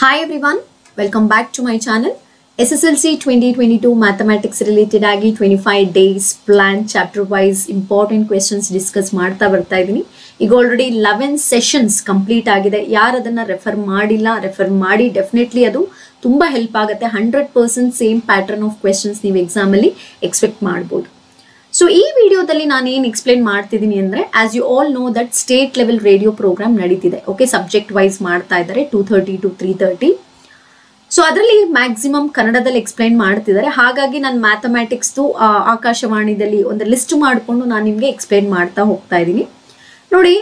Hi everyone welcome back to my channel S S L C twenty twenty two mathematics related ಆಗಿ twenty five days plan chapter wise important questions discuss ಮಾಡ್ತಾ ಬರ್ತಾ ಇದ್ದೀನಿ. ಈಗ already eleven sessions complete ಆಗಿದೆ. ಯಾರು ಅದನ್ನು refer ಮಾಡಿಲ್ಲ refer ಮಾಡಿ ಡೆಫಿನೆಟ್ಲಿ ಅದು ತುಂಬ ಹೆಲ್ಪ್ ಆಗುತ್ತೆ. Hundred percent same pattern of questions ನೀವು ಎಕ್ಸಾಮಲ್ಲಿ ಎಕ್ಸ್ಪೆಕ್ಟ್ ಮಾಡ್ಬೋದು. ಸೊ ಈ ವಿಡಿಯೋದಲ್ಲಿ ನಾನು ಏನು ಎಕ್ಸ್ಪ್ಲೇನ್ ಮಾಡ್ತಿದ್ದೀನಿ ಅಂದರೆ as you all know that state level radio program ನಡೀತಿದೆ. ಓಕೆ ಸಬ್ಜೆಕ್ಟ್ ವೈಸ್ ಮಾಡ್ತಾ ಇದ್ದಾರೆ two thirty to three thirty so ಅದರಲ್ಲಿ ಮ್ಯಾಕ್ಸಿಮಮ್ ಕನ್ನಡದಲ್ಲಿ ಎಕ್ಸ್ಪ್ಲೇನ್ ಮಾಡ್ತಿದ್ದಾರೆ. ಹಾಗಾಗಿ ನಾನು ಮ್ಯಾಥಮ್ಯಾಟಿಕ್ಸ್ದು ಆಕಾಶವಾಣಿದಲ್ಲಿ ಒಂದು ಲಿಸ್ಟ್ ಮಾಡಿಕೊಂಡು ನಾನು ನಿಮಗೆ ಎಕ್ಸ್ಪ್ಲೇನ್ ಮಾಡ್ತಾ ಹೋಗ್ತಾ ಇದ್ದೀನಿ. ನೋಡಿ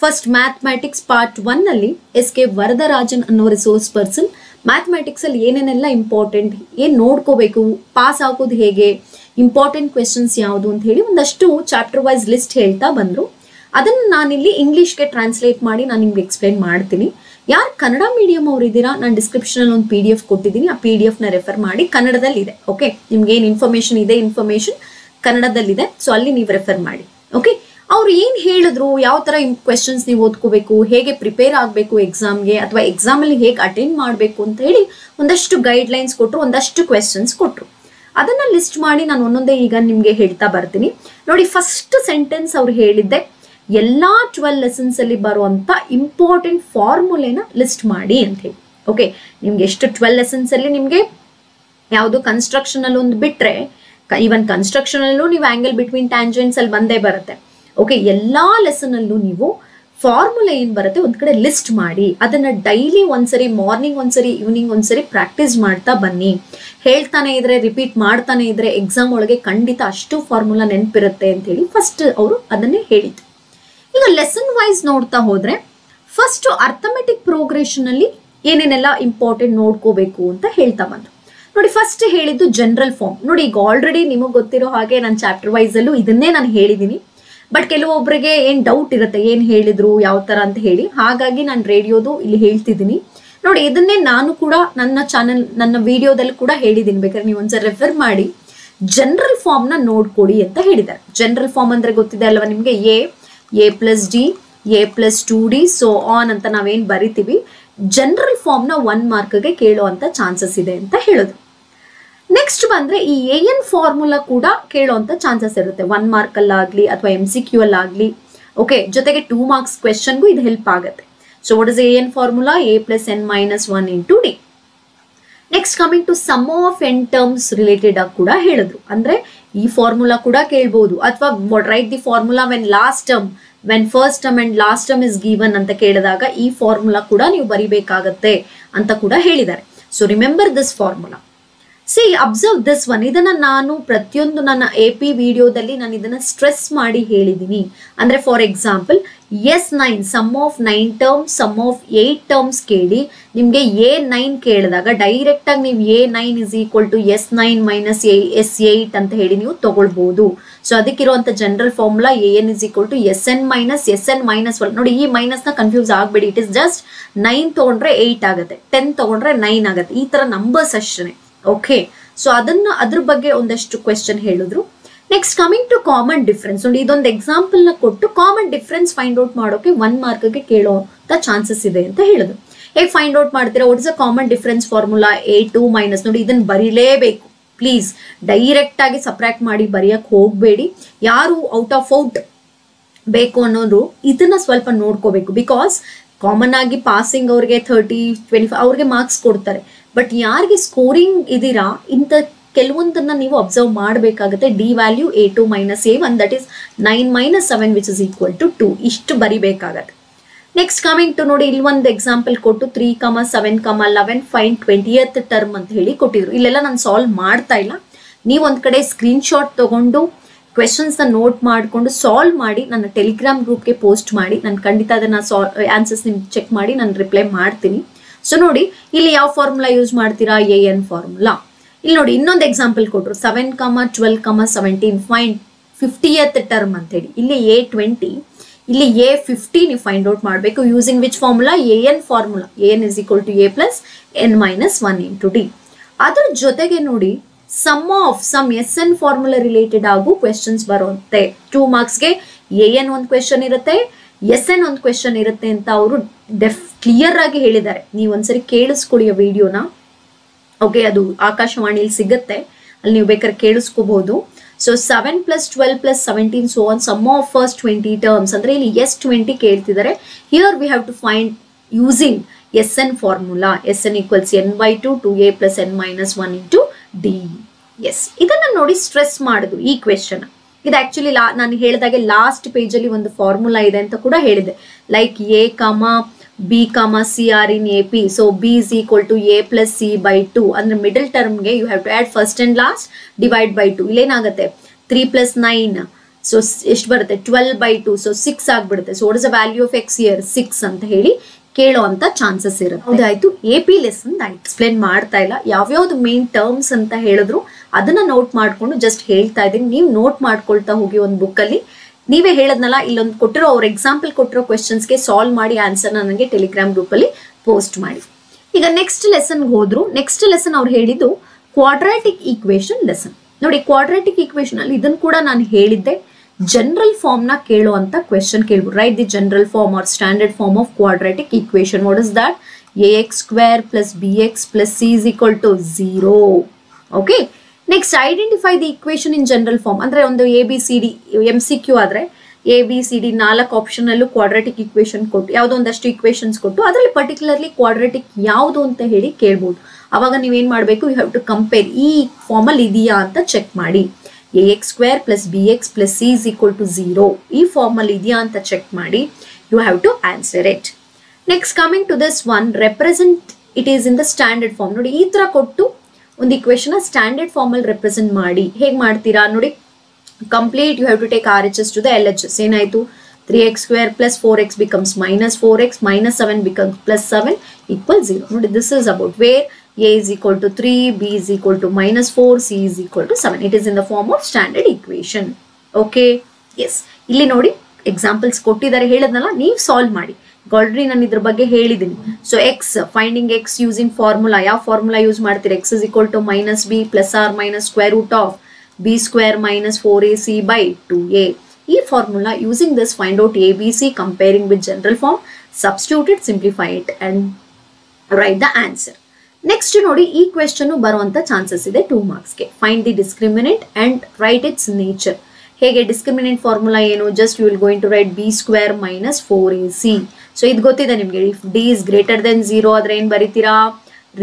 ಫಸ್ಟ್ ಮ್ಯಾಥಮ್ಯಾಟಿಕ್ಸ್ ಪಾರ್ಟ್ ಒನ್ನಲ್ಲಿ ಎಸ್ ಕೆ ವರದರಾಜನ್ ಅನ್ನೋ ರಿಸೋರ್ಸ್ ಪರ್ಸನ್ ಮ್ಯಾಥಮ್ಯಾಟಿಕ್ಸಲ್ಲಿ ಏನೇನೆಲ್ಲ ಇಂಪಾರ್ಟೆಂಟ್ ಏನು ನೋಡ್ಕೋಬೇಕು ಪಾಸ್ ಆಗೋದು ಹೇಗೆ ಇಂಪಾರ್ಟೆಂಟ್ ಕ್ವೆಶನ್ಸ್ ಯಾವುದು ಅಂತ ಹೇಳಿ ಒಂದಷ್ಟು ಚಾಪ್ಟರ್ ವೈಸ್ ಲಿಸ್ಟ್ ಹೇಳ್ತಾ ಬಂದರು. ಅದನ್ನು ನಾನಿಲ್ಲಿ ಇಂಗ್ಲೀಷ್ಗೆ ಟ್ರಾನ್ಸ್ಲೇಟ್ ಮಾಡಿ ನಾನು ನಿಮ್ಗೆ ಎಕ್ಸ್ಪ್ಲೈನ್ ಮಾಡ್ತೀನಿ. ಯಾರು ಕನ್ನಡ ಮೀಡಿಯಂ ಅವ್ರು ಇದ್ದೀರಾ? ನಾನು ಡಿಸ್ಕ್ರಿಪ್ಷನಲ್ಲಿ ಒಂದು ಪಿ ಡಿ ಎಫ್ ಕೊಟ್ಟಿದ್ದೀನಿ. ಆ ಪಿ ಡಿ ಎಫ್ನ ರೆಫರ್ ಮಾಡಿ ಕನ್ನಡದಲ್ಲಿದೆ ಓಕೆ ನಿಮ್ಗೆ ಏನು ಇನ್ಫಾರ್ಮೇಷನ್ ಇದೆ ಇನ್ಫಾರ್ಮೇಷನ್ ಕನ್ನಡದಲ್ಲಿದೆ. ಸೊ ಅಲ್ಲಿ ನೀವು ರೆಫರ್ ಮಾಡಿ ಓಕೆ ಅವ್ರು ಏನು ಹೇಳಿದ್ರು, ಯಾವ ಥರ ಕ್ವೆಶನ್ಸ್ ನೀವು ಓದ್ಕೋಬೇಕು, ಹೇಗೆ ಪ್ರಿಪೇರ್ ಆಗಬೇಕು ಎಕ್ಸಾಮ್ಗೆ ಅಥವಾ ಎಕ್ಸಾಮಲ್ಲಿ ಹೇಗೆ ಅಟೆಂಡ್ ಮಾಡಬೇಕು ಅಂತ ಹೇಳಿ ಒಂದಷ್ಟು ಗೈಡ್ಲೈನ್ಸ್ ಕೊಟ್ಟರು ಒಂದಷ್ಟು ಕ್ವೆಶನ್ಸ್ ಕೊಟ್ಟರು ಅದನ್ನು ಲಿಸ್ಟ್ ಮಾಡಿ ನಾನು ಒಂದೊಂದೇ ಈಗ ನಿಮ್ಗೆ ಹೇಳ್ತಾ ಬರ್ತೀನಿ. ನೋಡಿ ಫಸ್ಟ್ ಸೆಂಟೆನ್ಸ್ ಅವ್ರು ಹೇಳಿದ್ದೆ, ಎಲ್ಲಾ ಟ್ವೆಲ್ ಲೆಸನ್ಸ್ ಅಲ್ಲಿ ಬರುವಂತ ಇಂಪಾರ್ಟೆಂಟ್ ಫಾರ್ಮುಲೆನ ಲಿಸ್ಟ್ ಮಾಡಿ ಅಂತ ಹೇಳಿ. ಓಕೆ ನಿಮ್ಗೆ ಎಷ್ಟು ಟ್ವೆಲ್ ಲೆಸನ್ಸಲ್ಲಿ ನಿಮಗೆ ಯಾವುದು ಕನ್ಸ್ಟ್ರಕ್ಷನಲ್ಲಿ ಒಂದು ಬಿಟ್ರೆ ಈವನ್ ಕನ್ಸ್ಟ್ರಕ್ಷನಲ್ಲೂ ನೀವು ಆಂಗಲ್ ಬಿಟ್ವೀನ್ ಟ್ಯಾಂಜೆಂಟ್ಸ್ ಅಲ್ಲಿ ಬಂದೇ ಬರುತ್ತೆ. ಓಕೆ ಎಲ್ಲಾ ಲೆಸನ್ ಅಲ್ಲೂ ನೀವು ಫಾರ್ಮುಲಾ ಏನು ಬರುತ್ತೆ ಒಂದು ಕಡೆ ಲಿಸ್ಟ್ ಮಾಡಿ, ಅದನ್ನು ಡೈಲಿ ಒಂದ್ಸರಿ ಮಾರ್ನಿಂಗ್ ಒಂದ್ಸರಿ ಈವ್ನಿಂಗ್ ಒಂದ್ಸರಿ ಪ್ರಾಕ್ಟೀಸ್ ಮಾಡ್ತಾ ಬನ್ನಿ. ಹೇಳ್ತಾನೆ ಇದ್ರೆ ರಿಪೀಟ್ ಮಾಡ್ತಾನೆ ಇದ್ರೆ ಎಕ್ಸಾಮ್ ಒಳಗೆ ಖಂಡಿತ ಅಷ್ಟು ಫಾರ್ಮುಲಾ ನೆನಪಿರುತ್ತೆ ಅಂತ ಹೇಳಿ ಫಸ್ಟ್ ಅವರು ಅದನ್ನೇ ಹೇಳಿದ್ರು. ಈಗ ಲೆಸನ್ ವೈಸ್ ನೋಡ್ತಾ ಹೋದ್ರೆ ಫಸ್ಟ್ ಅರ್ಥಮೆಟಿಕ್ ಪ್ರೋಗ್ರೆಷನ್ ಅಲ್ಲಿ ಏನೇನೆಲ್ಲ ಇಂಪಾರ್ಟೆಂಟ್ ನೋಡ್ಕೋಬೇಕು ಅಂತ ಹೇಳ್ತಾ ಬಂದ್ರು. ನೋಡಿ ಫಸ್ಟ್ ಹೇಳಿದ್ದು ಜನರಲ್ ಫಾರ್ಮ್ ನೋಡಿ ಈಗ ಆಲ್ರೆಡಿ ನಿಮಗೆ ಗೊತ್ತಿರೋ ಹಾಗೆ ನಾನು ಚಾಪ್ಟರ್ ವೈಸ್ ಅಲ್ಲೂ ಇದನ್ನೇ ನಾನು ಹೇಳಿದ್ದೀನಿ ಬಟ್ ಕೆಲವೊಬ್ಬರಿಗೆ ಏನು ಡೌಟ್ ಇರುತ್ತೆ, ಏನು ಹೇಳಿದ್ರು, ಯಾವ ಥರ ಅಂತ ಹೇಳಿ, ಹಾಗಾಗಿ ನಾನು ರೇಡಿಯೋದು ಇಲ್ಲಿ ಹೇಳ್ತಿದ್ದೀನಿ. ನೋಡಿ, ಇದನ್ನೇ ನಾನು ಕೂಡ ನನ್ನ ಚಾನಲ್ ನನ್ನ ವಿಡಿಯೋದಲ್ಲಿ ಕೂಡ ಹೇಳಿದ್ದೀನಿ. ಬೇಕಾದ್ರೆ ನೀವು ಒಂದ್ಸಲ ರೆಫರ್ ಮಾಡಿ. ಜನರಲ್ ಫಾರ್ಮ್ನ ನೋಡ್ಕೊಡಿ ಅಂತ ಹೇಳಿದ್ದಾರೆ. ಜನರಲ್ ಫಾರ್ಮ್ ಅಂದರೆ ಗೊತ್ತಿದೆ ಅಲ್ವಾ ನಿಮಗೆ? A a plus d a plus two d so on ಅಂತ ನಾವೇನು ಬರಿತೀವಿ. ಜನರಲ್ ಫಾರ್ಮ್ನ ಒನ್ ಮಾರ್ಕ್ಗೆ ಕೇಳುವಂಥ ಚಾನ್ಸಸ್ ಇದೆ ಅಂತ ಹೇಳಿದ್ರು ನೆಕ್ಸ್ಟ್ ಬಂದ್ರೆ ಈ ಎ ಎನ್ ಫಾರ್ಮುಲಾ ಕೂಡ ಕೇಳುವಂತ ಚಾನ್ಸಸ್ ಇರುತ್ತೆ. ಒನ್ ಮಾರ್ಕ್ ಅಲ್ಲಾಗ್ಲಿ ಅಥವಾ ಎಂ ಸಿ ಕ್ಯೂ ಅಲ್ಲಾಗ್ಲಿ. ಓಕೆ ಜೊತೆಗೆ ಟೂ ಮಾರ್ಕ್ಸ್ ಕ್ವೆಶನ್ಗೂ ಇದು ಹೆಲ್ಪ್ ಆಗುತ್ತೆ. So what is a n formula a plus n minus one into d next coming to sum of n terms related ಆಗಿ ಕೂಡ ಹೇಳಿದ್ರು. ಅಂದ್ರೆ ಈ ಫಾರ್ಮುಲಾ ಕೂಡ ಕೇಳ್ಬೋದು. ಅಥವಾ write the formula when last term when first term and last term is given ಅಂತ ಕೇಳಿದಾಗ ಈ ಫಾರ್ಮುಲಾ ಕೂಡ ನೀವು ಬರಿಬೇಕಾಗತ್ತೆ ಅಂತ ಕೂಡ ಹೇಳಿದ್ದಾರೆ. So remember this formula see observe this one ಇದನ್ನ ನಾನು ಪ್ರತಿಯೊಂದು ನನ್ನ ಎ ಪಿ ವಿಡಿಯೋದಲ್ಲಿ ನಾನು ಇದನ್ನ ಸ್ಟ್ರೆಸ್ ಮಾಡಿ ಹೇಳಿದ್ದೀನಿ. ಅಂದ್ರೆ for example S nine sum of nine terms sum of eight terms ಕೇಳಿ, ನಿಮಗೆ ಎ ನೈನ್ ಕೇಳಿದಾಗ ಡೈರೆಕ್ಟ್ ಆಗಿ ನೀವು A nine is equal to S nine minus A S eight ಅಂತ ಹೇಳಿ ನೀವು ತಗೊಳ್ಬಹುದು so ಅದಕ್ಕಿರುವಂತ general formula A N is equal to S N minus S N minus one ನೋಡಿ, ಈ ಮೈನಸ್ನ ಕನ್ಫ್ಯೂಸ್ ಆಗಬೇಡಿ. ಇಟ್ ಇಸ್ ಜಸ್ಟ್ ನೈನ್ ತಗೊಂಡ್ರೆ eight ಆಗುತ್ತೆ. ಟೆನ್ ತಗೊಂಡ್ರೆ ನೈನ್ ಆಗುತ್ತೆ. ಈ ತರ ನಂಬರ್ಸ್ ಅಷ್ಟೇ ಓಕೆ ಸೊ ಅದನ್ನ ಅದ್ರ ಬಗ್ಗೆ ಒಂದಷ್ಟು ಕ್ವೆಶನ್ ಹೇಳಿದ್ರು. Next coming to common difference ನೋಡಿ, ಇದೊಂದು ಎಕ್ಸಾಂಪಲ್ನ ಕೊಟ್ಟು ಕಾಮನ್ ಡಿಫ್ರೆನ್ಸ್ ಫೈಂಡ್ ಔಟ್ ಮಾಡೋಕೆ ಒನ್ ಮಾರ್ಕ್ಗೆ ಕೇಳೋ ಚಾನ್ಸಸ್ ಇದೆ ಅಂತ ಹೇಳಿದ್ರು. ಹೇಗೆ ಫೈಂಡ್ ಔಟ್ ಮಾಡ್ತೀರಾ? What is a common difference formula A two minus ನೋಡಿ ಇದನ್ನ ಬರೀಲೇಬೇಕು. ಪ್ಲೀಸ್ ಡೈರೆಕ್ಟ್ ಆಗಿ ಸಪ್ರಾಕ್ಟ್ ಮಾಡಿ ಬರೆಯಕ್ಕೆ ಹೋಗಬೇಡಿ. ಯಾರು ಔಟ್ ಆಫ್ ಔಟ್ ಬೇಕು ಅನ್ನೋದು ಇದನ್ನ ಸ್ವಲ್ಪ ನೋಡ್ಕೋಬೇಕು. ಬಿಕಾಸ್ ಕಾಮನ್ ಆಗಿ ಪಾಸಿಂಗ್ ಅವ್ರಿಗೆ ಥರ್ಟಿ ಟ್ವೆಂಟಿ ಫೈವ್ ಅವ್ರಿಗೆ ಮಾರ್ಕ್ಸ್ ಕೊಡ್ತಾರೆ. ಬಟ್ ಯಾರಿಗೆ ಸ್ಕೋರಿಂಗ್ ಇದೀರಾ? ಇಂಥ ಕೆಲವೊಂದನ್ನ ನೀವು ಅಬ್ಸರ್ವ್ ಮಾಡಬೇಕಾಗುತ್ತೆ. D value A two minus A one that is nine minus seven which is equal to two ಇಷ್ಟು ಬರಿಬೇಕಾಗತ್ತೆ. ನೆಕ್ಸ್ಟ್ ಕಮಿಂಗ್ ಟು ನೋಡಿ, ಇಲ್ಲಿ ಒಂದು ಎಕ್ಸಾಂಪಲ್ ಕೊಟ್ಟು three comma seven comma eleven find twentieth term ಅಂತ ಹೇಳಿ ಕೊಟ್ಟಿದ್ರು. ಇಲ್ಲೆಲ್ಲ ನಾನು ಸಾಲ್ವ್ ಮಾಡ್ತಾ ಇಲ್ಲ. ನೀವು ಒಂದು ಕಡೆ ಸ್ಕ್ರೀನ್ಶಾಟ್ ತಗೊಂಡು ಕ್ವೆಶನ್ಸ್ನ ನೋಟ್ ಮಾಡಿಕೊಂಡು ಸಾಲ್ವ್ ಮಾಡಿ, ನನ್ನ ಟೆಲಿಗ್ರಾಮ್ ಗ್ರೂಪ್ಗೆ ಪೋಸ್ಟ್ ಮಾಡಿ, ನಾನು ಖಂಡಿತ ಅದನ್ನು ಆನ್ಸರ್ಸ್ ನಿಮ್ಗೆ ಚೆಕ್ ಮಾಡಿ, ನಾನು ರಿಪ್ಲೈ ಮಾಡ್ತೀನಿ. ಸೊ ನೋಡಿ, ಇಲ್ಲಿ ಯಾವ ಫಾರ್ಮುಲಾ ಯೂಸ್ ಮಾಡ್ತೀರಾ? ಎ ಎನ್ ಫಾರ್ಮುಲಾ ಇಲ್ಲಿ ನೋಡಿ, ಇನ್ನೊಂದು ಎಕ್ಸಾಂಪಲ್ ಕೊಟ್ಟರು seven comma twelve comma seventeen find fiftieth term ಅಂತೇಳಿ. ಇಲ್ಲಿ ಎ ಟ್ವೆಂಟಿ ಇಲ್ಲಿ ಎ ಫಿಫ್ಟಿ ನೀವು ಫೈಂಡ್ ಔಟ್ ಮಾಡಬೇಕು. Using which formula A N formula A N is equal to A plus N minus one into D ಅದ್ರ ಜೊತೆಗೆ ನೋಡಿ sum of sum S N formula related ಆಗು questions ಬರುತ್ತೆ. Two ಮಾರ್ಕ್ಸ್ಗೆ A N ಒಂದು question ಇರುತ್ತೆ. S N ಒಂದು question ಇರುತ್ತೆ ಅಂತ ಅವರು ಡೆಫ್ ಕ್ಲಿಯರ್ ಆಗಿ ಹೇಳಿದ್ದಾರೆ. ನೀವು ಒಂದ್ಸರಿ ಕೇಳಿಸ್ಕೊಳ್ಳಿ ಆ ವಿಡಿಯೋನ ಓಕೆ ಅದು ಆಕಾಶವಾಣಿಯಲ್ಲಿ ಸಿಗುತ್ತೆ. ಅಲ್ಲಿ ನೀವು ಬೇಕಾದ್ರೆ ಕೇಳಿಸ್ಕೋಬಹುದು so seven plus twelve plus seventeen so on sum of first twenty terms ಅಂದ್ರೆ ಇಲ್ಲಿ ಎಸ್ ಟ್ವೆಂಟಿ ಕೇಳ್ತಿದ್ದಾರೆ. Here we have to find using S N formula S N equals N by two two A plus N minus one into D S ಇದನ್ನ ನೋಡಿ stress ಮಾಡುದು ಈ question ಇದು actually ಲಾ ನಾನು ಹೇಳಿದಾಗೆ ಲಾಸ್ಟ್ ಪೇಜಲ್ಲಿ ಒಂದು ಫಾರ್ಮುಲಾ ಇದೆ ಅಂತ ಕೂಡ ಹೇಳಿದೆ. Like A comma B comma C are in A P so B is equal to A plus C by two ಅಂದ್ರೆ middle ಟರ್ಮ್ಗೆ you have to add first and last divide by two ಇಲ್ಲೇನಾಗುತ್ತೆ? Three plus nine so ಎಷ್ಟು ಬರುತ್ತೆ? Twelve by two so six ಆಗಿಬಿಡುತ್ತೆ. So what is the value of X here six ಅಂತ ಹೇಳಿ ಕೇಳೋ ಅಂತ chances ಇರುತ್ತೆ. ಹೌದಾಯ್ತು. ಎ ಪಿ ಲೆಸನ್ ಎಕ್ಸ್ಪ್ಲೇನ್ ಮಾಡ್ತಾ ಇಲ್ಲ. ಯಾವ್ಯಾವ್ದು ಮೇನ್ ಟರ್ಮ್ಸ್ ಅಂತ ಹೇಳಿದ್ರು ಅದನ್ನ ನೋಟ್ ಮಾಡ್ಕೊಂಡು ಜಸ್ಟ್ ಹೇಳ್ತಾ ಇದ್ದೀನಿ. ನೀವು ನೋಟ್ ಮಾಡ್ಕೊಳ್ತಾ ಹೋಗಿ ಒಂದು ಬುಕ್ಕಲ್ಲಿ ನೀವೇ ಹೇಳದ್ನಲ್ಲ ಇಲ್ಲೊಂದು ಕೊಟ್ಟಿರೋ ಅವ್ರ ಎಕ್ಸಾಂಪಲ್ ಕೊಟ್ಟಿರೋ ಕ್ವೆಶನ್ಸ್ಗೆ ಸಾಲ್ವ್ ಮಾಡಿ ಆನ್ಸರ್ನ ನನಗೆ ಟೆಲಿಗ್ರಾಮ್ ಗ್ರೂಪಲ್ಲಿ ಪೋಸ್ಟ್ ಮಾಡಿ. ಈಗ ನೆಕ್ಸ್ಟ್ ಲೆಸನ್ಗೆ ಹೋದ್ರು. ನೆಕ್ಸ್ಟ್ ಲೆಸನ್ ಅವ್ರು ಹೇಳಿದ್ದು ಕ್ವಾಡ್ರಾಟಿಕ್ ಈಕ್ವೇಶನ್ ಲೆಸನ್ ನೋಡಿ ಕ್ವಾಡ್ರಾಟಿಕ್ ಈಕ್ವೇಶನ್ ಅಲ್ಲಿ ಇದನ್ನು ಕೂಡ ನಾನು ಹೇಳಿದ್ದೆ. ಜನರಲ್ ಫಾರ್ಮ್ನ ಕೇಳೋ ಅಂತ ಕ್ವೆಶನ್ ಕೇಳ್ಬೋದು write the general form or standard form of quadratic equation what is that A X square plus B X plus C is equal to zero okay next identify the equation in general form ಅಂದ್ರೆ ಒಂದು A B C D M C Q ಆದ್ರೆ A B C D ನಾಲ್ಕು option ಅಲ್ಲೂ quadratic equation ಕೊಟ್ಟು, ಯಾವುದೋ ಒಂದಷ್ಟು equations ಕೊಟ್ಟು, ಅದರಲ್ಲಿ ಪರ್ಟಿಕ್ಯುಲರ್ಲಿ ಕ್ವಾಡ್ರಾಟಿಕ್ ಯಾವುದು ಅಂತ ಹೇಳಿ ಕೇಳ್ಬೋದು. ಅವಾಗ ನೀವೇನು ಮಾಡಬೇಕು? ಯು ಹ್ಯಾವ್ ಟು ಕಂಪೇರ್ ಈ ಫಾರ್ಮಲ್ಲಿ ಇದೆಯಾ ಅಂತ ಚೆಕ್ ಮಾಡಿ. A X square plus B X plus C is equal to zero ಈ ಫಾರ್ಮಲ್ಲಿ ಇದೆಯಾ ಅಂತ ಚೆಕ್ ಮಾಡಿ. You have to answer it next coming to this one represent it is in the standard form ನೋಡಿ, ಈ ತರ ಕೊಟ್ಟು ಒಂದು ಇಕ್ವೇಶನ್ ಸ್ಟ್ಯಾಂಡರ್ಡ್ ಫಾರ್ಮ್ ಅಲ್ಲಿ ರೆಪ್ರೆಸೆಂಟ್ ಮಾಡಿ. ಹೇಗೆ ಮಾಡ್ತೀರಾ? ನೋಡಿ complete you have to take R H S to the L H S ಏನಾಯ್ತು? Three X square plus four X becomes minus four X minus seven becomes plus seven equal zero ನೋಡಿ this is about where A is equal to 3, b is equal to minus 4, c is equal to 7. It is in the form of standard equation. Okay? Yes. ಇಲ್ಲಿ ನೋಡಿ examples ಕೊಟ್ಟಿದ್ದಾರೆ ಹೇಳದ್ನಲ್ಲ ನೀವು solve ಮಾಡಿ already ನಾನು ಇದ್ರ ಬಗ್ಗೆ ಹೇಳಿದ್ದೀನಿ so X finding X using formula ಯಾವ ಫಾರ್ಮುಲಾ ಯೂಸ್ ಮಾಡ್ತೀರಿ X is equal to minus B plus or minus square root of B square minus four A C by two A ಈ formula using this find out A B C comparing with general form substituted simplify it and write the answer next ನೋಡಿ, ಈ question ಬರುವಂತ chances ಇದೆ two ಮಾರ್ಕ್ಸ್ಗೆ find the discriminant and write its nature ಹೇಗೆ discriminant formula ಏನು? Just you will going to write B square minus four A C so ಇದು ಗೊತ್ತಿದೆ ನಿಮಗೆ. If D is greater than zero ಆದ್ರೆ ಏನು ಬರೀತೀರಾ?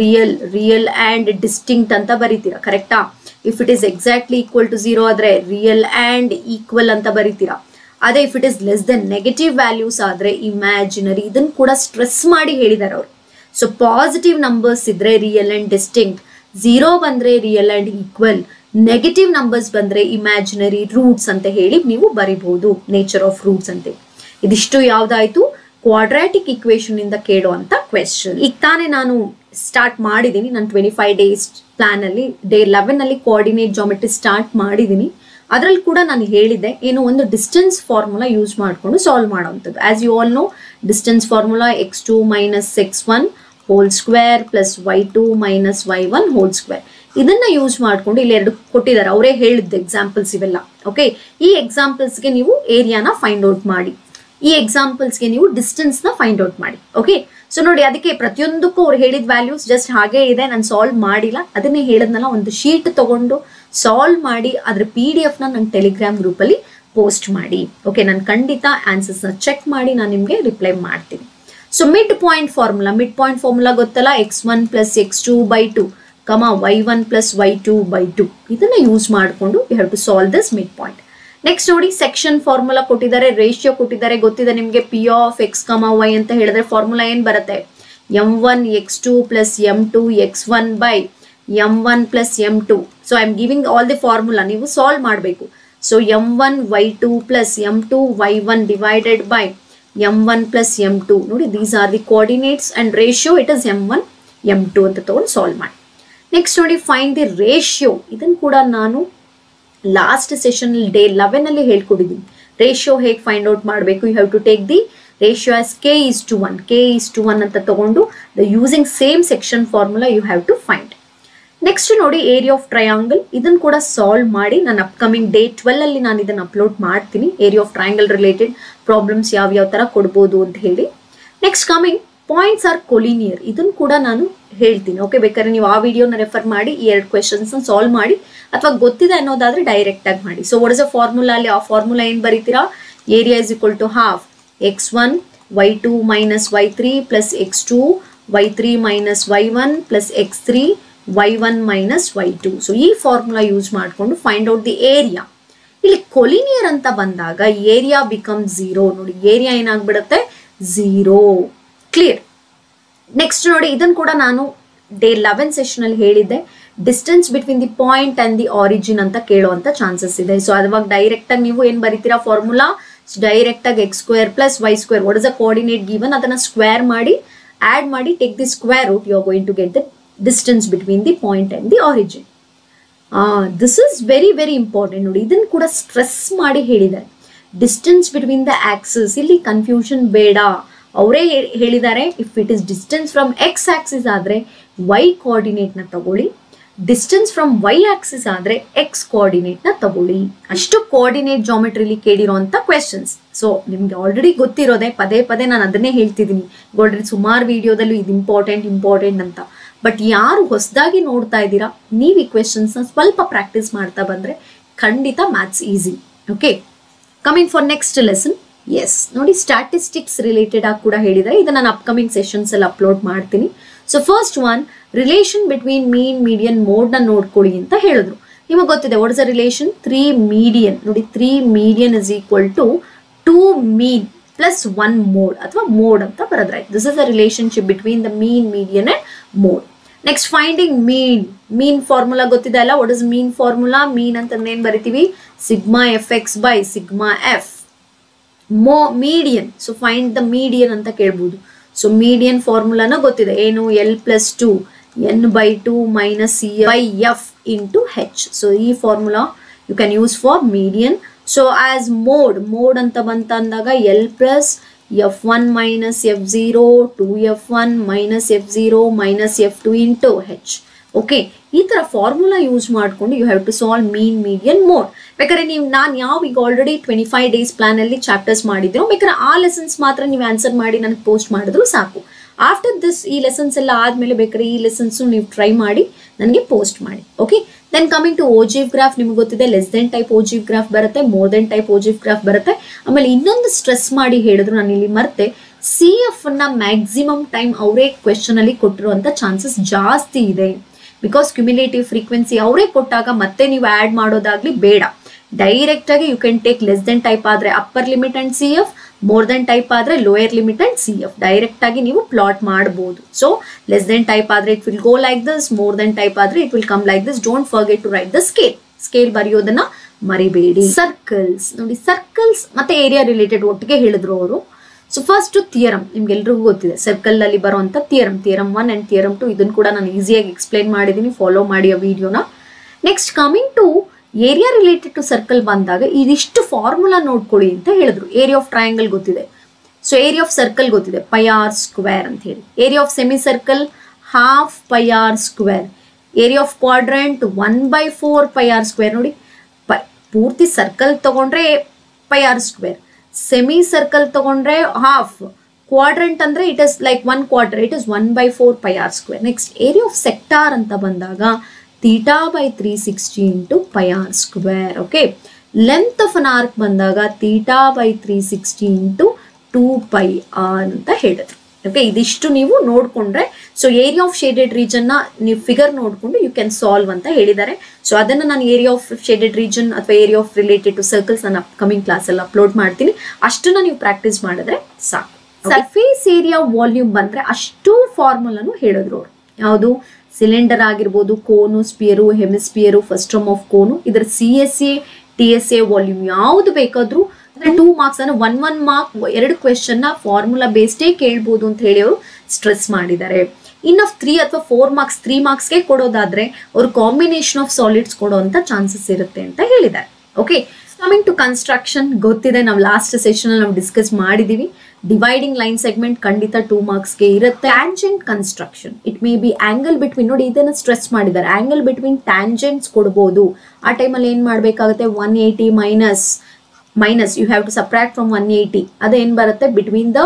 ರಿಯಲ್ ರಿಯಲ್ ಆ್ಯಂಡ್ ಡಿಸ್ಟಿಂಕ್ಟ್ ಅಂತ ಬರೀತೀರಾ ಕರೆಕ್ಟಾ if it is exactly equal to zero ಆದ್ರೆ ರಿಯಲ್ ಆ್ಯಂಡ್ ಈಕ್ವಲ್ ಅಂತ ಬರೀತೀರಾ? ಅದೇ if it is less than negative values ಆದ್ರೆ ಇಮ್ಯಾಜಿನರಿ ಇದನ್ನು ಕೂಡ ಸ್ಟ್ರೆಸ್ ಮಾಡಿ ಹೇಳಿದ್ದಾರೆ ಅವರು. ಸೊ ಪಾಸಿಟಿವ್ ನಂಬರ್ಸ್ ಇದ್ರೆ ರಿಯಲ್ ಅಂಡ್ ಡಿಸ್ಟಿಂಕ್ಟ್ ಝೀರೋ ಬಂದ್ರೆ real and equal negative numbers ಬಂದ್ರೆ ಇಮ್ಯಾಜಿನರಿ ರೂಟ್ಸ್ ಅಂತ ಹೇಳಿ ನೀವು ಬರಿಬಹುದು ನೇಚರ್ ಆಫ್ ರೂಟ್ಸ್ ಅಂತ ಇದಿಷ್ಟು ಯಾವ್ದಾಯ್ತು ಕ್ವಾಡ್ರಾಟಿಕ್ ಇಂದ ಕೇಳುವಂತ ಕ್ವೆಶನ್ ಈಗ ತಾನೇ ನಾನು ಸ್ಟಾರ್ಟ್ ಮಾಡಿದ್ದೀನಿ ನಾನು ಟ್ವೆಂಟಿ ಫೈವ್ ಡೇಸ್ ಪ್ಲಾನ್ ಅಲ್ಲಿ ಡೇ ಲೆವೆನ್ ಅಲ್ಲಿ ಕೋಆರ್ಡಿನೇಟ್ ಜಾಮೆಟ್ರಿ ಸ್ಟಾರ್ಟ್ ಮಾಡಿದ್ದೀನಿ ಅದರಲ್ಲಿ ಕೂಡ ನಾನು ಹೇಳಿದ್ದೆ ಏನು ಒಂದು ಡಿಸ್ಟೆನ್ಸ್ ಫಾರ್ಮುಲಾ ಯೂಸ್ ಮಾಡಿಕೊಂಡು solve ಮಾಡೋವಂಥದ್ದು as you all know X two minus X one whole square plus Y two minus Y one ಇದನ್ನ ಯೂಸ್ ಮಾಡಿಕೊಂಡು ಇಲ್ಲಿ ಎರಡು ಕೊಟ್ಟಿದ್ದಾರೆ. ಅವರೇ ಹೇಳಿದ್ದು ಎಕ್ಸಾಂಪಲ್ಸ್ ಇವೆಲ್ಲ. ಓಕೆ ಈ ಎಕ್ಸಾಂಪಲ್ಸ್ಗೆ ನೀವು ಏರಿಯಾನ ಫೈಂಡ್ ಔಟ್ ಮಾಡಿ. ಈ ಎಕ್ಸಾಂಪಲ್ಸ್ಗೆ ನೀವು ಡಿಸ್ಟೆನ್ಸ್ನ ಫೈಂಡ್ ಔಟ್ ಮಾಡಿ. ಓಕೆ ಸೊ ನೋಡಿ, ಅದಕ್ಕೆ ಪ್ರತಿಯೊಂದಕ್ಕೂ ಅವ್ರು ಹೇಳಿದ ವ್ಯಾಲ್ಯೂಸ್ ಜಸ್ಟ್ ಹಾಗೇ ಇದೆ. ನಾನು ಸಾಲ್ವ್ ಮಾಡಿಲ್ಲ. ಅದನ್ನೇ ಹೇಳಿದ್ನಲ್ಲ, ಒಂದು ಶೀಟ್ ತಗೊಂಡು ಸಾಲ್ವ್ ಮಾಡಿ, ಅದ್ರ ಪಿ ಡಿ ಎಫ್ನ ನನ್ನ ಟೆಲಿಗ್ರಾಮ್ ಗ್ರೂಪಲ್ಲಿ ಪೋಸ್ಟ್ ಮಾಡಿ. ಓಕೆ ನಾನು ಖಂಡಿತ ಆನ್ಸರ್ಸ್ನ ಚೆಕ್ ಮಾಡಿ ನಾನು ನಿಮಗೆ ರಿಪ್ಲೈ ಮಾಡ್ತೀನಿ. So mid point formula mid point formula ಗೊತ್ತಲ್ಲ? X one plus X two by two comma Y one plus Y two by two ಇದನ್ನ ಯೂಸ್ ಮಾಡಿಕೊಂಡು you have to solve this mid point next ನೋಡಿ section formula ಕೊಟ್ಟಿದ್ದಾರೆ ratio ಕೊಟ್ಟಿದ್ದಾರೆ. ಗೊತ್ತಿದೆ ನಿಮಗೆ P of X comma Y ಅಂತ ಹೇಳಿದ್ರೆ formula ಏನು ಬರುತ್ತೆ? M one X two plus M two X one by M one plus M two so I am giving all the formula ನೀವು solve ಮಾಡಬೇಕು. Y one divided by M one plus M two ನೋಡಿ these are the coordinates and ratio it is M one M two ಅಂತ ತಗೊಂಡು solve ಮಾಡಿ. Next ನೋಡಿ find the ratio ಇದನ್ನು ಕೂಡ ನಾನು ಲಾಸ್ಟ್ ಸೆಷನ್ ಡೇ ಲೆವೆನ್ ಅಲ್ಲಿ ಹೇಳ್ಕೊಡಿದ್ದೀನಿ ರೇಷಿಯೋ ಹೇಗೆ ಫೈಂಡ್ ಔಟ್ ಮಾಡಬೇಕು? You have to take the ratio as K is to one K is to one ಅಂತ ತಗೊಂಡು the using same section formula you have to find next ನೋಡಿ area of triangle ಇದನ್ನ ಕೂಡ solve ಮಾಡಿ ನಾನು upcoming day twelve ಅಲ್ಲಿ ನಾನು ಇದನ್ನ ಅಪ್ಲೋಡ್ ಮಾಡ್ತೀನಿ. Area of triangle related problems ಯಾವ ಯಾವ ತರ ಕೊಡ್ಬೋದು ಅಂತ ಹೇಳಿ. Next coming points are collinear ಇದನ್ನು ಕೂಡ ನಾನು ಹೇಳ್ತೀನಿ. ಓಕೆ ಬೇಕಾದ್ರೆ ನೀವು ಆ ವಿಡಿಯೋನ ರೆಫರ್ ಮಾಡಿ, ಈ ಎರಡು ಕ್ವೆಶನ್ಸ್ ಸಾಲ್ವ್ ಮಾಡಿ, ಅಥವಾ ಗೊತ್ತಿದೆ ಅನ್ನೋದಾದ್ರೆ ಡೈರೆಕ್ಟ್ ಆಗಿ ಮಾಡಿ. So what is a formula ಅಲ್ಲಿ ಆ ಫಾರ್ಮುಲಾ ಏನು ಬರೀತೀರಾ? Area is equal to half X one Y two minus Y three plus X two Y three minus Y one plus X three Y one minus Y two so ಈ formula use ಮಾಡಿಕೊಂಡು find out the area ಇಲ್ಲಿ collinear ಅಂತ ಬಂದಾಗ area become zero ನೋಡಿ area ಏನಾಗ್ಬಿಡುತ್ತೆ? Zero clear next ನೋಡಿ ಇದನ್ನು ಕೂಡ ನಾನು ಡೇ ಲೆವೆನ್ ಸೆಷನಲ್ಲಿ ಹೇಳಿದ್ದೆ. Distance between the point and the origin ಅಂತ ಕೇಳುವಂಥ ಚಾನ್ಸಸ್ ಇದೆ. ಸೊ ಅವಾಗ ಡೈರೆಕ್ಟಾಗಿ ನೀವು ಏನು ಬರೀತೀರಾ ಫಾರ್ಮುಲಾ ಡೈರೆಕ್ಟಾಗಿ X square plus Y square what is a coordinate given ಅದನ್ನು ಸ್ಕ್ವೇರ್ ಮಾಡಿ ಆ್ಯಡ್ ಮಾಡಿ take the square root you are going to get the distance between the point and the origin this is very very important ನೋಡಿ ಇದನ್ನು ಕೂಡ stress ಮಾಡಿ ಹೇಳಿದ್ದಾರೆ. Distance between the axes ಇಲ್ಲಿ confusion ಬೇಡ. ಅವರೇ ಹೇಳಿದ್ದಾರೆ if it is distance from X axis ಆದ್ರೆ ವೈ ಕೋಆರ್ಡಿನೇಟ್ನ ತಗೊಳ್ಳಿ. ಡಿಸ್ಟೆನ್ಸ್ ಫ್ರಮ್ ವೈ ಆಕ್ಸಿಸ್ ಆದ್ರೆ ಎಕ್ಸ್ ಕೋಆರ್ಡಿನೇಟ್ನ ತಗೊಳ್ಳಿ. ಅಷ್ಟು ಕೋಆರ್ಡಿನೇಟ್ ಜಾಮೆಟ್ರಿಲಿ ಕೇಳಿರೋಂಥ ಕ್ವೆಶನ್ಸ್ ಸೊ ನಿಮ್ಗೆ ಆಲ್ರೆಡಿ ಗೊತ್ತಿರೋದೆ, ಪದೇ ಪದೇ ನಾನು ಅದನ್ನೇ ಹೇಳ್ತಿದ್ದೀನಿ. ಆಲ್ರೆಡಿ ಸುಮಾರು ವಿಡಿಯೋದಲ್ಲೂ ಇದು ಇಂಪಾರ್ಟೆಂಟ್ ಇಂಪಾರ್ಟೆಂಟ್ ಅಂತ. ಬಟ್ ಯಾರು ಹೊಸದಾಗಿ ನೋಡ್ತಾ ಇದ್ದೀರಾ, ನೀವು ಈ ಕ್ವೆಶನ್ಸ್ನ ಸ್ವಲ್ಪ ಪ್ರಾಕ್ಟೀಸ್ ಮಾಡ್ತಾ ಬಂದರೆ ಖಂಡಿತ maths easy okay coming for next lesson S ನೋಡಿ ಸ್ಟ್ಯಾಟಿಸ್ಟಿಕ್ಸ್ ರಿಲೇಟೆಡ್ ಆಗಿ ಕೂಡ ಹೇಳಿದರೆ ಇದು ನಾನು ಅಪ್ಕಮಿಂಗ್ ಸೆಷನ್ಸ್ ಅಲ್ಲಿ ಅಪ್ಲೋಡ್ ಮಾಡ್ತೀನಿ. So first one relation between mean median ಮೋಡ್ನ ನೋಡ್ಕೊಳ್ಳಿ ಅಂತ ಹೇಳಿದ್ರು. ನಿಮಗೆ ಗೊತ್ತಿದೆ what is a relation three median ನೋಡಿ three median is equal to two mean plus one mode ಅಥವಾ ಮೋಡ್ ಅಂತ ಬರೋದ್ರಾಯ್ತು this is a relationship between the mean median and mode next finding mean mean formula ಗೊತ್ತಿದೆ ಅಲ್ಲ? What is mean formula mean ಅಂತಂದ್ರೆ ಏನ್ ಬರಿತೀವಿ? Sigma F X by sigma F ಮೋ median so find the median ಅಂತ ಕೇಳ್ಬೋದು. So median ಫಾರ್ಮುಲಾನ ಗೊತ್ತಿದೆ. ಏನು? L plus to N by two minus C by F into H so ಈ formula you can use for median so as mode mode ಅಂತ ಬಂತ ಅಂದಾಗ L plus F one minus F zero two F one minus F zero minus F two into H okay ಈ ಥರ formula use ಮಾಡಿಕೊಂಡು you have to solve mean median mode ಬೇಕಾದ್ರೆ ನೀವು, ನಾನು ಯಾವ ಈಗ already twenty five days plan ಅಲ್ಲಿ chapters ಮಾಡಿದ್ರು, ಬೇಕಾದ್ರೆ ಆ ಲೆಸನ್ಸ್ ಮಾತ್ರ ನೀವು ಆನ್ಸರ್ ಮಾಡಿ, ನನಗೆ ಪೋಸ್ಟ್ ಮಾಡಿದ್ರು ಸಾಕು. ಆಫ್ಟರ್ ದಿಸ್ ಈ ಲೆಸನ್ಸ್ ಎಲ್ಲ ಆದಮೇಲೆ ಬೇಕಾದ್ರೆ ಈ ಲೆಸನ್ಸು ನೀವು ಟ್ರೈ ಮಾಡಿ, ನನಗೆ ಪೋಸ್ಟ್ ಮಾಡಿ. Okay then coming to ogive graph ನಿಮ್ಗೆ ಗೊತ್ತಿದೆ less than type ogive graph ಬರುತ್ತೆ more than type ogive graph ಬರುತ್ತೆ. ಆಮೇಲೆ ಇನ್ನೊಂದು ಸ್ಟ್ರೆಸ್ ಮಾಡಿ ಹೇಳಿದ್ರು ನಾನು ಇಲ್ಲಿ ಮರ್ತೆ ಸಿ ಎಫ್ನ ಮ್ಯಾಕ್ಸಿಮಮ್ ಟೈಮ್ ಅವರೇ ಕ್ವೆಶನ್ ಅಲ್ಲಿ ಕೊಟ್ಟಿರುವಂತ ಚಾನ್ಸಸ್ ಜಾಸ್ತಿ ಇದೆ. ಬಿಕಾಸ್ ಕ್ಯುಮಿಲೇಟಿವ್ ಫ್ರೀಕ್ವೆನ್ಸಿ ಅವರೇ ಕೊಟ್ಟಾಗ ಮತ್ತೆ ನೀವು ಆ್ಯಡ್ ಮಾಡೋದಾಗ್ಲಿ ಬೇಡ. ಡೈರೆಕ್ಟ್ ಆಗಿ you can take less than type ಆದ್ರೆ upper limit and C F more than type ಆದರೆ lower limit and C F direct ಆಗಿ ನೀವು ಪ್ಲಾಟ್ ಮಾಡ್ಬೋದು. ಸೊ ಲೆಸ್ ದೆನ್ ಟೈಪ್ ಆದರೆ it will go like this more than type ಆದರೆ it will come like this don't forget to write the scale scale ಬರೆಯೋದನ್ನ ಮರಿಬೇಡಿ. Circles ನೋಡಿ circles ಮತ್ತೆ area related ಒಟ್ಟಿಗೆ ಹೇಳಿದ್ರು ಅವರು. ಸೊ ಫಸ್ಟ್ ಥಿಯರಮ್ ನಿಮ್ಗೆಲ್ರಿಗೂ ಗೊತ್ತಿದೆ. ಸರ್ಕಲ್ ಅಲ್ಲಿ ಬರುವಂತ theorem theorem one and theorem two ಇದನ್ನು ಕೂಡ ನಾನು ಈಸಿಯಾಗಿ ಎಕ್ಸ್ಪ್ಲೈನ್ ಮಾಡಿದ್ದೀನಿ ಫಾಲೋ ಮಾಡಿ ಆ ವಿಡಿಯೋನ next coming to area related to circle ಬಂದಾಗ ಇದಿಷ್ಟು ಫಾರ್ಮುಲಾ ನೋಡ್ಕೊಳ್ಳಿ ಅಂತ ಹೇಳಿದ್ರು. ಏರಿಯಾ ಆಫ್ ಟ್ರಯಾಂಗಲ್ ಗೊತ್ತಿದೆ. ಸೊ ಏರಿಯಾ ಆಫ್ ಸರ್ಕಲ್ ಗೊತ್ತಿದೆ. ಪೈ ಸ್ಕ್ವೇರ್ ಅಂತ ಹೇಳಿ. Area of semi circle half pi R square area of quadrant one by four pi square ನೋಡಿ, ಪೈ, ಪೂರ್ತಿ ಸರ್ಕಲ್ ತಗೊಂಡ್ರೆ ಪೈ ಸ್ಕ್ವೇರ್ ಸೆಮಿ ಸರ್ಕಲ್ ತಗೊಂಡ್ರೆ half quadrant ಅಂದ್ರೆ it is like one ಕ್ವಾಡ್ರ it is one by four pi R square next area of sector ಅಂತ ಬಂದಾಗ theta by three sixty into pi R square okay length of an arc ಬಂದಾಗ theta by three sixty into two pi R ಅಂತ ಹೇಳಿದ್ರು okay ಇದಿಷ್ಟು ನೀವು ನೋಡ್ಕೊಂಡ್ರೆ so area of shaded ರೀಜನ್ನ ನೀವು ಫಿಗರ್ ನೋಡ್ಕೊಂಡು ಯು ಕ್ಯಾನ್ ಸಾಲ್ವ್ ಅಂತ ಹೇಳಿದ್ದಾರೆ. ಸೊ ಅದನ್ನ ನಾನು ಏರಿಯಾ ಆಫ್ ಶೇಡೆಡ್ ರೀಜನ್ ಅಥವಾ area of related to circles ನಾನು ಅಪ್ಕಮಿಂಗ್ ಕ್ಲಾಸ್ ಅಲ್ಲಿ ಅಪ್ಲೋಡ್ ಮಾಡ್ತೀನಿ. ಅಷ್ಟನ್ನ ನೀವು ಪ್ರಾಕ್ಟೀಸ್ ಮಾಡಿದ್ರೆ ಸಾಕು ಸರ್ಫೇಸ್ ಏರಿಯಾ ವಾಲ್ಯೂಮ್ ಬಂದರೆ ಅಷ್ಟು ಫಾರ್ಮುಲಾನು ಹೇಳಿದ್ರು ಯಾವುದು? ಸಿಲಿಂಡರ್ ಆಗಿರ್ಬೋದು, cone sphere hemisphere first term of cone, ಇದರ C S A T S A volume ಯಾವ್ದು ಬೇಕಾದ್ರೂ ಟೂ ಮಾರ್ಕ್ಸ್ ಅಂದ್ರೆ ಒನ್ ಒನ್ ಮಾರ್ಕ್ ಎರಡು ಕ್ವೆಶನ್ನ ಫಾರ್ಮುಲಾ ಬೇಸ್ಡೇ ಕೇಳ್ಬೋದು ಅಂತ ಹೇಳಿ ಅವರು ಸ್ಟ್ರೆಸ್ ಮಾಡಿದ್ದಾರೆ. ಇನ್ನು ತ್ರೀ ಅಥವಾ ಫೋರ್ ಮಾರ್ಕ್ಸ್ ತ್ರೀ ಮಾರ್ಕ್ಸ್ಗೆ ಕೊಡೋದಾದ್ರೆ, ಅವ್ರು ಕಾಂಬಿನೇಷನ್ ಆಫ್ ಸಾಲಿಡ್ಸ್ ಕೊಡೋಂತ ಚಾನ್ಸಸ್ ಇರುತ್ತೆ ಅಂತ ಹೇಳಿದ್ದಾರೆ. ಓಕೆ ಕಮಿಂಗ್ ಟು ಕನ್ಸ್ಟ್ರಕ್ಷನ್ ಗೊತ್ತಿದೆ, ನಾವು ಲಾಸ್ಟ್ ಸೆಷನ್ ನಾವು ಡಿಸ್ಕಸ್ ಮಾಡಿದೀವಿ. ಡಿವೈಡಿಂಗ್ ಲೈನ್ ಸೆಗ್ಮೆಂಟ್ ಖಂಡಿತ ಟೂ ಮಾರ್ಕ್ಸ್ಗೆ ಇರುತ್ತೆ. Tangent construction it may be angle between ನೋಡಿ ಇದನ್ನ ಸ್ಟ್ರೆಸ್ ಮಾಡಿದ್ದಾರೆ. ಆಂಗಲ್ ಬಿಟ್ವೀನ್ ಟ್ಯಾಂಜೆಂಟ್ಸ್ ಕೊಡ್ಬೋದು. ಆ ಟೈಮಲ್ಲಿ ಏನು ಮಾಡಬೇಕಾಗುತ್ತೆ? One eighty minus minus you have to subtract from one eighty ಅದೇನು ಬರುತ್ತೆ? ಬಿಟ್ವೀನ್ ದ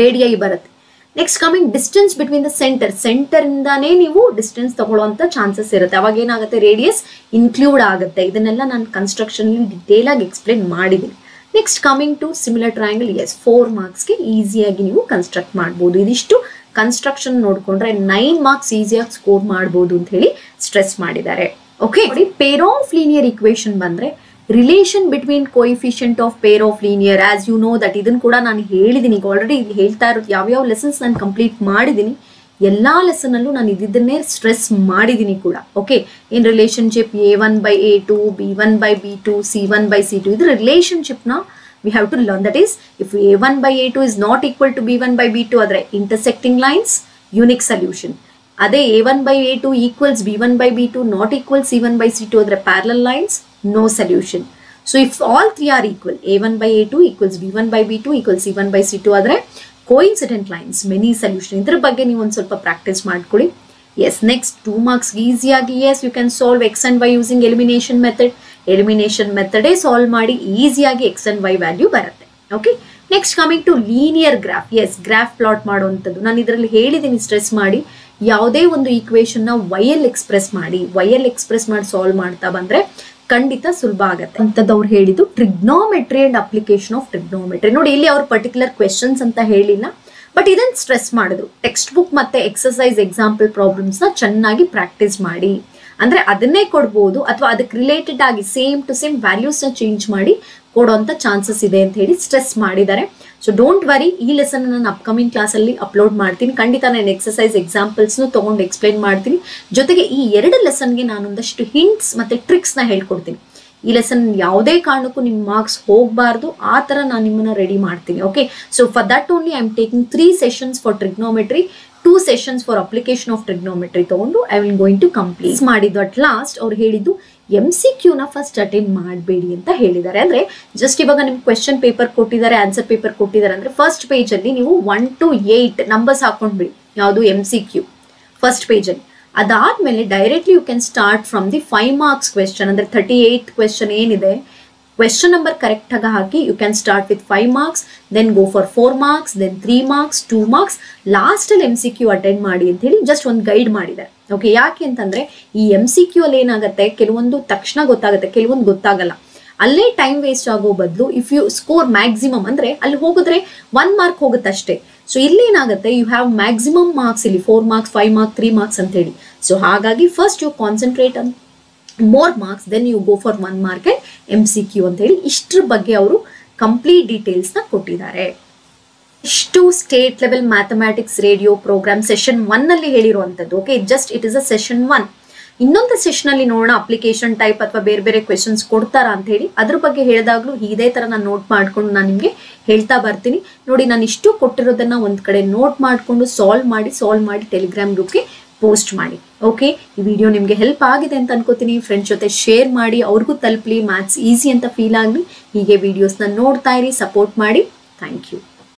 ರೇಡಿಯೈ ಬರುತ್ತೆ. Next coming distance between the centre centre ಇಂದಾನೇ ನೀವು ಡಿಸ್ಟೆನ್ಸ್ ತಗೊಳ್ಳುವಂತ ಚಾನ್ಸಸ್ ಇರುತ್ತೆ. ಅವಾಗ ಏನಾಗುತ್ತೆ? ರೇಡಿಯಸ್ ಇನ್ಕ್ಲೂಡ್ ಆಗುತ್ತೆ. ಇದನ್ನೆಲ್ಲ ನಾನು ಕನ್ಸ್ಟ್ರಕ್ಷನ್ ಡಿಟೇಲ್ ಆಗಿ ಎಕ್ಸ್ಪ್ಲೇನ್ ಮಾಡಿದ್ದೀನಿ next coming to similar triangle as four ಮಾರ್ಕ್ಸ್ಗೆ ಈಸಿಯಾಗಿ ನೀವು ಕನ್ಸ್ಟ್ರಕ್ಟ್ ಮಾಡ್ಬೋದು. ಇದಿಷ್ಟು ಕನ್ಸ್ಟ್ರಕ್ಷನ್ ನೋಡ್ಕೊಂಡ್ರೆ ನೈನ್ ಮಾರ್ಕ್ಸ್ ಈಸಿಯಾಗಿ ಸ್ಕೋರ್ ಮಾಡ್ಬೋದು ಅಂತ ಹೇಳಿ ಸ್ಟ್ರೆಸ್ ಮಾಡಿದ್ದಾರೆ. ಓಕೆ ನೋಡಿ ಆಫ್ ಲೀನಿಯರ್ ಇಕ್ವೇಶನ್ ಬಂದ್ರೆ relation between coefficient of pair of linear as you know that ಇದನ್ನು ಕೂಡ ನಾನು ಹೇಳಿದ್ದೀನಿ ಈಗ ಆಲ್ರೆಡಿ ಹೇಳ್ತಾ ಇರೋದು ಯಾವ್ಯಾವ ಲೆಸನ್ಸ್ ನಾನು ಕಂಪ್ಲೀಟ್ ಮಾಡಿದ್ದೀನಿ ಎಲ್ಲ ಲೆಸನ್ ಅಲ್ಲೂ ನಾನು ಇದನ್ನೇ ಸ್ಟ್ರೆಸ್ ಮಾಡಿದ್ದೀನಿ ಕೂಡ. Okay in relationship A one by A two B one by B two C one by C two ಇದು ರಿಲೇಷನ್ಶಿಪ್ನ we have to learn that is if A one by A two is not equal to B one by B two ಆದರೆ intersecting lines unique solution ಅದೇ A one by A two equals B one by B two not equal C one by C two ಆದರೆ parallel lines no solution so if all three are equal, A one by A two equals B one by B two equal C one by C two ಆದರೆ coincident lines many solution ಇದ್ರ ಬಗ್ಗೆ ನೀವು ಒಂದು ಸ್ವಲ್ಪ practice ಮಾಡ್ಕೊಳ್ಳಿ. As next two marks ಈಸಿಯಾಗಿ as you can solve X and Y using elimination method elimination ಮೆಥಡೇ solve ಮಾಡಿ ಈಸಿಯಾಗಿ ಎಕ್ಸ್ ಅಂಡ್ ವೈ ವ್ಯಾಲ್ಯೂ ಬರುತ್ತೆ. Okay next coming to linear graph as graph plot ಮಾಡುವಂಥದ್ದು. ನಾನು ಇದರಲ್ಲಿ ಹೇಳಿದ್ದೀನಿ ಸ್ಟ್ರೆಸ್ ಮಾಡಿ. ಯಾವುದೇ ಒಂದು ಈಕ್ವೇಶನ್ನ ವೈಯಲ್ ಎಕ್ಸ್ಪ್ರೆಸ್ ಮಾಡಿ. ವೈಯಲ್ ಎಕ್ಸ್ಪ್ರೆಸ್ ಮಾಡಿ ಸಾಲ್ವ್ ಮಾಡ್ತಾ ಬಂದ್ರೆ ಖಂಡಿತ ಸುಲಭ ಆಗುತ್ತೆ. ಅವ್ರು ಹೇಳಿದ್ದು trigonometry and application of trigonometry ನೋಡಿ, ಇಲ್ಲಿ ಅವ್ರು ಪರ್ಟಿಕ್ಯುಲರ್ ಕ್ವೆಶನ್ಸ್ ಅಂತ ಹೇಳಿಲ್ಲ ಬಟ್ ಇದನ್ನ ಸ್ಟ್ರೆಸ್ ಮಾಡಿದ್ರು. ಟೆಕ್ಸ್ಟ್ ಬುಕ್ ಮತ್ತೆ ಎಕ್ಸಸೈಸ್ ಎಕ್ಸಾಂಪಲ್ ಪ್ರಾಬ್ಲಮ್ಸ್ನ ಚೆನ್ನಾಗಿ ಪ್ರಾಕ್ಟೀಸ್ ಮಾಡಿ. ಅಂದ್ರೆ ಅದನ್ನೇ ಕೊಡ್ಬೋದು, ಅಥವಾ ಅದಕ್ಕೆ ರಿಲೇಟೆಡ್ ಆಗಿ ಸೇಮ್ ಟು ಸೇಮ್ ವ್ಯಾಲ್ಯೂಸ್ನ ಚೇಂಜ್ ಮಾಡಿ ಕೊಡೋಂಥ ಚಾನ್ಸಸ್ ಇದೆ ಅಂತ ಹೇಳಿ ಸ್ಟ್ರೆಸ್ ಮಾಡಿದ್ದಾರೆ. ಸೊ ಡೋಂಟ್ ವರಿ ಈ ಲೆಸನ್ ನಾನು ಅಪ್ಕಮಿಂಗ್ ಕ್ಲಾಸಲ್ಲಿ ಅಪ್ಲೋಡ್ ಮಾಡ್ತೀನಿ. ಖಂಡಿತ ನಾನು ಎಕ್ಸಸೈಸ್ ಎಕ್ಸಾಂಪಲ್ಸ್ನು ತೊಗೊಂಡು ಎಕ್ಸ್ಪ್ಲೈನ್ ಮಾಡ್ತೀನಿ. ಜೊತೆಗೆ ಈ ಎರಡು ಲೆಸನ್ಗೆ ನಾನೊಂದಷ್ಟು ಹಿಂಟ್ಸ್ ಮತ್ತು ಟ್ರಿಕ್ಸ್ನ ಹೇಳ್ಕೊಡ್ತೀನಿ. ಈ ಲೆಸನ್ ಯಾವುದೇ ಕಾರಣಕ್ಕೂ ನಿಮ್ಮ ಮಾರ್ಕ್ಸ್ ಹೋಗಬಾರ್ದು. ಆ ಥರ ನಾನು ನಿಮ್ಮನ್ನ ರೆಡಿ ಮಾಡ್ತೀನಿ okay so for that only I am taking three sessions for trigonometry two sessions for application of trigonometry ತಗೊಂಡು I will going to complete ಮಾಡಿದ್ದು ಅಟ್ ಲಾಸ್ಟ್ ಅವ್ರು ಹೇಳಿದ್ದು ಎಂ ಸಿ ಕ್ಯೂನ ಫಸ್ಟ್ ಅಟೆಂಡ್ ಮಾಡಬೇಡಿ ಅಂತ ಹೇಳಿದ್ದಾರೆ. ಅಂದ್ರೆ ಜಸ್ಟ್ ಇವಾಗ ನಿಮ್ಗೆ ಕ್ವೆಶನ್ ಪೇಪರ್ ಕೊಟ್ಟಿದ್ದಾರೆ ಆನ್ಸರ್ ಪೇಪರ್ ಕೊಟ್ಟಿದ್ದಾರೆ. ಅಂದ್ರೆ ಫಸ್ಟ್ ಪೇಜಲ್ಲಿ ನೀವು ಒನ್ ಟು ಏಯ್ಟ್ ನಂಬರ್ಸ್ ಹಾಕೊಂಡ್ಬಿಡಿ. ಯಾವುದು? ಎಂ ಸಿ ಕ್ಯೂ ಫಸ್ಟ್ ಪೇಜಲ್ಲಿ ಅದಾದ್ಮೇಲೆ directly you can start from the five marks question ಅಂದ್ರೆ ಥರ್ಟಿ ಏಯ್ಟ್ ಕ್ವೆಶನ್ ಏನಿದೆ? ಕ್ವೆಶನ್ ನಂಬರ್ ಕರೆಕ್ಟ್ ಆಗ ಹಾಕಿ you can start with five marks then go for four marks then three marks two marks ಲಾಸ್ಟಲ್ಲಿ M C Q attend ಮಾಡಿ ಅಂತ ಹೇಳಿ just ಒಂದು guide ಮಾಡಿದ್ದಾರೆ. Okay ಯಾಕೆ ಅಂತಂದ್ರೆ ಈ ಎಂ ಸಿ ಕ್ಯೂ ಅಲ್ಲಿ ಏನಾಗುತ್ತೆ? ಕೆಲವೊಂದು ತಕ್ಷಣ ಗೊತ್ತಾಗುತ್ತೆ, ಕೆಲವೊಂದು ಗೊತ್ತಾಗಲ್ಲ. ಅಲ್ಲೇ ಟೈಮ್ ವೇಸ್ಟ್ ಆಗೋ ಬದಲು ಇಫ್ ಯು ಸ್ಕೋರ್ ಮ್ಯಾಕ್ಸಿಮಮ್ ಅಂದ್ರೆ ಅಲ್ಲಿ ಹೋಗಿದ್ರೆ ಒನ್ ಮಾರ್ಕ್ ಹೋಗುತ್ತೆ ಅಷ್ಟೇ ಸೊ ಇಲ್ಲಿ ಏನಾಗುತ್ತೆ? ಯು ಹ್ಯಾವ್ ಮ್ಯಾಕ್ಸಿಮಮ್ ಮಾರ್ಕ್ಸ್ ಇಲ್ಲಿ four marks five mark three marks ಅಂತ ಹೇಳಿ ಸೊ ಹಾಗಾಗಿ first you concentrate on more marks then you go for one mark and M C Q ಅಂತ ಹೇಳಿ ಇಷ್ಟ್ರ ಬಗ್ಗೆ ಅವರು ಕಂಪ್ಲೀಟ್ ಡೀಟೇಲ್ಸ್ನ ಕೊಟ್ಟಿದ್ದಾರೆ. ಇಷ್ಟು state level mathematics radio programme session one ಅಲ್ಲಿ ಹೇಳಿರುವಂಥದ್ದು. Okay just it is a session one ಇನ್ನೊಂದು ಸೆಷನ್ ಅಲ್ಲಿ ನೋಡೋಣ ಅಪ್ಲಿಕೇಶನ್ ಟೈಪ್ ಅಥವಾ ಬೇರೆ ಬೇರೆ ಕ್ವೆಶನ್ಸ್ ಕೊಡ್ತಾರಾ ಅಂತ ಹೇಳಿ. ಅದ್ರ ಬಗ್ಗೆ ಹೇಳಿದಾಗ್ಲೂ ಇದೇ ತರ ನಾನು ನೋಟ್ ಮಾಡ್ಕೊಂಡು ನಾನು ನಿಮಗೆ ಹೇಳ್ತಾ ಬರ್ತೀನಿ. ನೋಡಿ, ನಾನು ಇಷ್ಟು ಕೊಟ್ಟಿರೋದನ್ನ ಒಂದ್ ಕಡೆ ನೋಟ್ ಮಾಡಿಕೊಂಡು ಸಾಲ್ವ್ ಮಾಡಿ ಸಾಲ್ವ್ ಮಾಡಿ ಟೆಲಿಗ್ರಾಮ್ ಗ್ರೂಪ್ಗೆ ಪೋಸ್ಟ್ ಮಾಡಿ. ಓಕೆ ಈ ವಿಡಿಯೋ ನಿಮಗೆ ಹೆಲ್ಪ್ ಆಗಿದೆ ಅಂತ ಅನ್ಕೋತೀನಿ. ಫ್ರೆಂಡ್ಸ್ ಜೊತೆ ಶೇರ್ ಮಾಡಿ. ಅವ್ರಿಗೂ ತಲುಪಲಿ. ಮ್ಯಾಥ್ಸ್ ಈಸಿ ಅಂತ ಫೀಲ್ ಆಗಲಿ. ಹೀಗೆ ವಿಡಿಯೋಸ್ನ ನೋಡ್ತಾ ಇರಿ ಸಪೋರ್ಟ್ ಮಾಡಿ. Thank you